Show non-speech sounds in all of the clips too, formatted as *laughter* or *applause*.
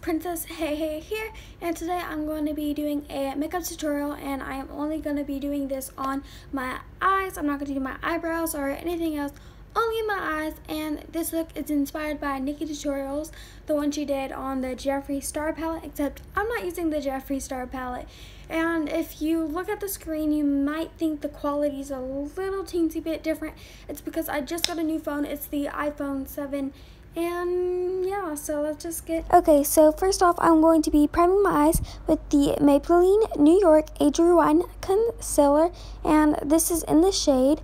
Princess Hayhay here and today I'm going to be doing a makeup tutorial and I am only going to be doing this on my eyes. I'm not going to do my eyebrows or anything else, only my eyes and this look is inspired by Nikkie Tutorials, the one she did on the Jeffree Star palette except I'm not using the Jeffree Star palette and if you look at the screen you might think the quality is a little teensy bit different. It's because I just got a new phone. It's the iPhone 7 and yeah, so let's just get... Okay, so first off, I'm going to be priming my eyes with the Maybelline New York Age Rewind Concealer. And this is in the shade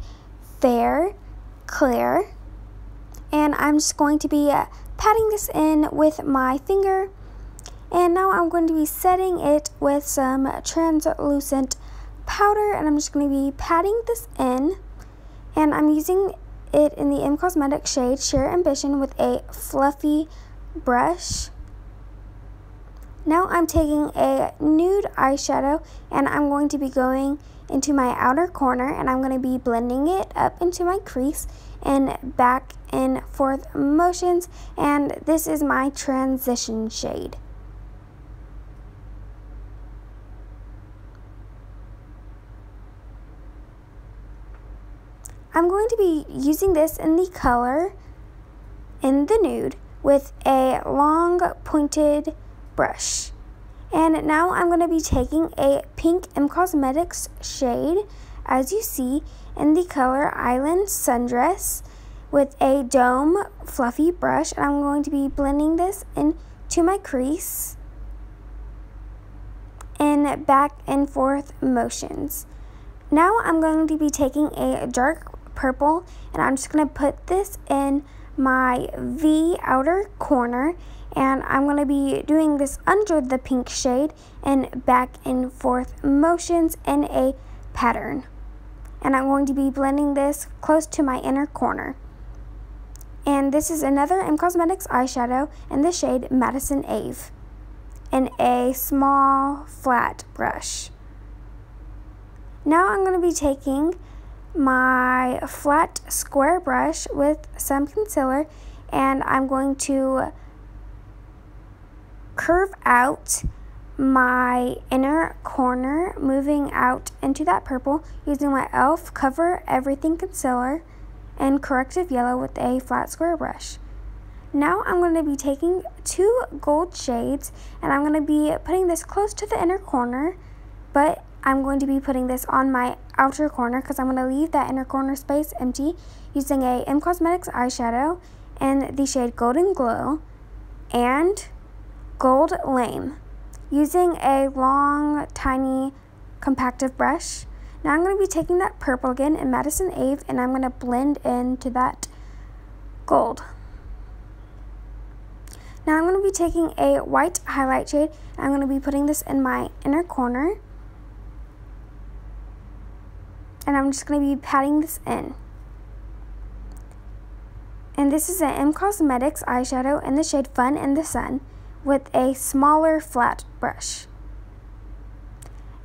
Fair Clear. And I'm just going to be uh, patting this in with my finger. And now I'm going to be setting it with some translucent powder. And I'm just going to be patting this in. And I'm using it in the M Cosmetics shade Sheer Ambition with a fluffy brush. Now I'm taking a nude eyeshadow and I'm going to be going into my outer corner and I'm going to be blending it up into my crease and back and forth motions and this is my transition shade. I'm going to be using this in the color in the nude with a long pointed brush. And now I'm going to be taking a pink M Cosmetics shade, as you see, in the color Island Sundress with a dome fluffy brush. And I'm going to be blending this into my crease in back and forth motions. Now I'm going to be taking a dark purple and I'm just going to put this in my V outer corner and I'm going to be doing this under the pink shade and back and forth motions in a pattern. And I'm going to be blending this close to my inner corner. And this is another M Cosmetics eyeshadow in the shade Madison Ave in a small flat brush. Now I'm going to be taking my flat square brush with some concealer and I'm going to curve out my inner corner moving out into that purple using my e.l.f. Cover Everything Concealer and Corrective Yellow with a flat square brush. Now I'm going to be taking two gold shades and I'm going to be putting this close to the inner corner but I'm going to be putting this on my outer corner because I'm going to leave that inner corner space empty using a M Cosmetics eyeshadow in the shade Golden Glow and Gold Lame using a long, tiny, compactive brush. Now I'm going to be taking that purple again in Madison Ave and I'm going to blend into that gold. Now I'm going to be taking a white highlight shade I'm going to be putting this in my inner corner and I'm just going to be patting this in. And this is an M Cosmetics eyeshadow in the shade Fun in the Sun with a smaller flat brush.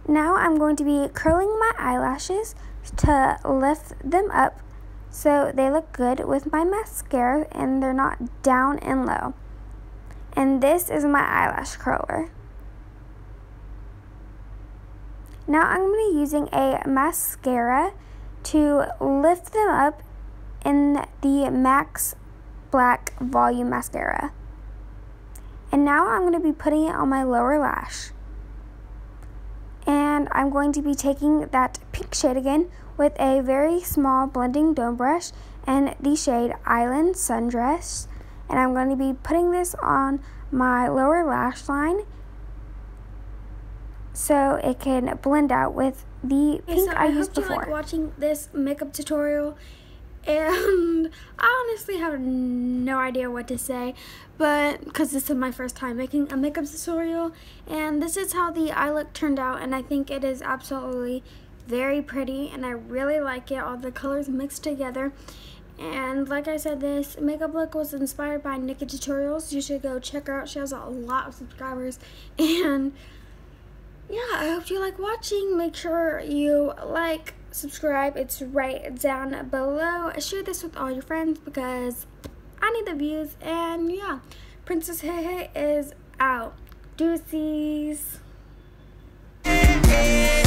Now I'm going to be curling my eyelashes to lift them up so they look good with my mascara and they're not down and low. And this is my eyelash curler. Now I'm going to be using a mascara to lift them up in the Max Black Volume Mascara. And now I'm going to be putting it on my lower lash. And I'm going to be taking that pink shade again with a very small blending dome brush and the shade Island Sundress. And I'm going to be putting this on my lower lash line so it can blend out with the pink so I, I used hope before. You like watching this makeup tutorial *laughs* and I honestly have no idea what to say but because this is my first time making a makeup tutorial and this is how the eye look turned out and I think it is absolutely very pretty and I really like it all the colors mixed together and like I said this makeup look was inspired by Nikkie Tutorials you should go check her out she has a lot of subscribers *laughs* and yeah, I hope you like watching. Make sure you like, subscribe. It's right down below. Share this with all your friends because I need the views. And yeah, Princess Hayhay is out. Deuces. I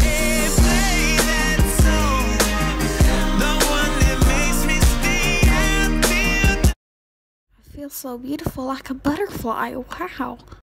feel so beautiful like a butterfly. Wow.